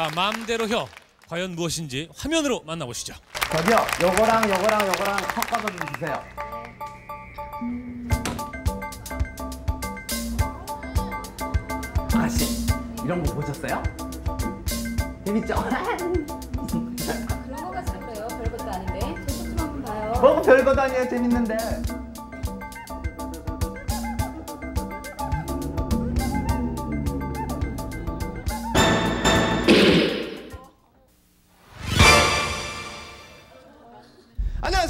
자, 마음대로 혀. 과연 무엇인지 화면으로 만나보시죠. 저기요, 요거랑 요거랑 요거랑 섞어서 좀 주세요. 아씨, 이런 거 보셨어요? 재밌죠? 그런 거 같이 그래요. 별것도 아닌데. 한번 봐요. 뭐 별거도 아니에요, 재밌는데.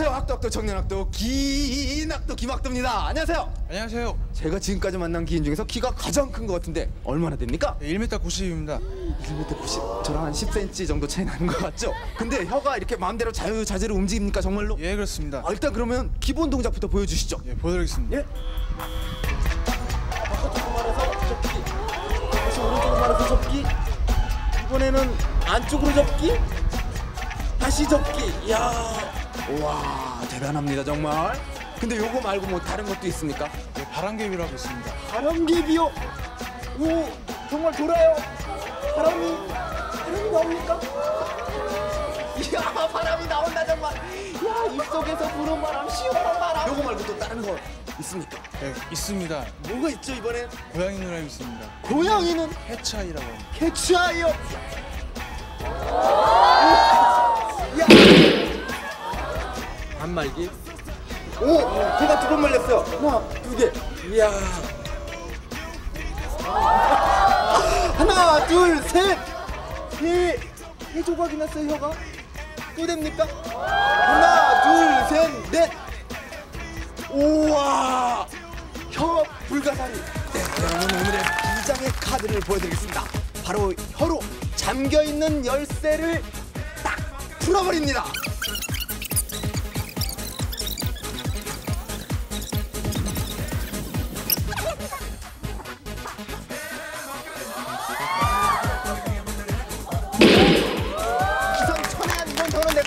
안녕하세요 학도학도 청년학도 기인학도 김학도입니다 안녕하세요 안녕하세요. 제가 지금까지 만난 기인 중에서 키가 가장 큰 것 같은데 얼마나 됩니까? 1m 90입니다. 1m 90 저랑 한 10cm 정도 차이 나는 것 같죠? 근데 혀가 이렇게 마음대로 자유자재로 움직입니까 정말로? 예, 그렇습니다. 아, 일단 그러면 기본 동작부터 보여주시죠 예, 보여드리겠습니다. 예? 바깥쪽으로 말아서 접기 다시 오른쪽으로 말아서 접기 이번에는 안쪽으로 접기 다시 접기 이야 와 대단합니다 정말 근데 요거 말고 뭐 다른 것도 있습니까? 예, 바람개비라고 있습니다. 바람개비요 오 정말 돌아요 바람이 바람이 나옵니까? 이야 바람이 나온다 정말 야 입속에서 부는 바람 시원한 바람 요거 말고 또 다른 거 있습니까? 예, 있습니다. 뭐가 있죠 이번엔? 고양이 누나임 있습니다. 고양이는 해차이라고 합니다. 캐치아이요. 말기. 오, 제가 두 번 말렸어요. 하나, 두 개. 이야. 하나, 둘, 셋. 세, 세 조각이 났어요 혀가. 또 됩니까? 하나, 둘, 셋, 넷. 우와. 혀 불가사리. 네, 그러면 오늘의 비장의 카드를 보여드리겠습니다. 바로 혀로 잠겨 있는 열쇠를 딱 풀어버립니다.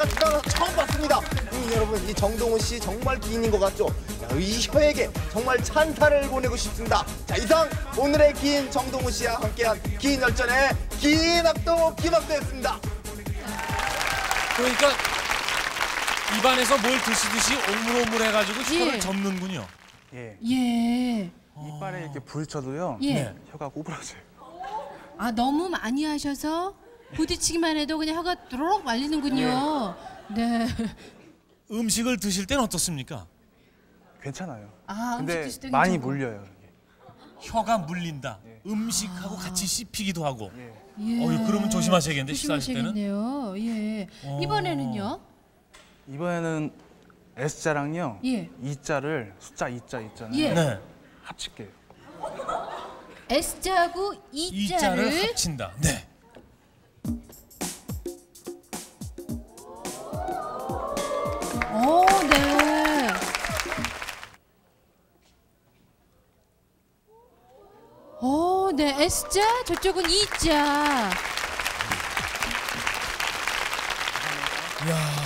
태어나서 처음 봤습니다. 음, 여러분 이 정동훈 씨 정말 기인인 것 같죠? 야, 이 혀에게 정말 찬사를 보내고 싶습니다. 자 이상 오늘의 기인 정동훈 씨와 함께한 기인 열전의 기인 학도 김학도였습니다. 그러니까 입안에서 뭘 드시듯이 오물오물해가지고 혀를 예. 접는군요. 예. 예. 이빨에 이렇게 부딪혀도요. 예. 네. 혀가 꼬부라져요. 아 너무 많이 하셔서 부딪히기만 해도 그냥 혀가 도로록 말리는군요. 네. 음식을 드실 때는 어떻습니까? 괜찮아요. 아, 음식 근데 드실 때 많이 괜찮고. 물려요. 혀가 물린다. 음식하고 같이 씹히기도 하고. 예. 어이, 그러면 조심하셔야겠는데, 식사하실 때는? 조심하셔야겠네요. 예. 어. 이번에는요. 이번에는 S자랑요. 예. E자를 숫자 E자 있잖아요. 예. 네. 합칠게요. S자하고 이자를 E자를 합친다. 네. 네. S자, 저쪽은 E자. 이야,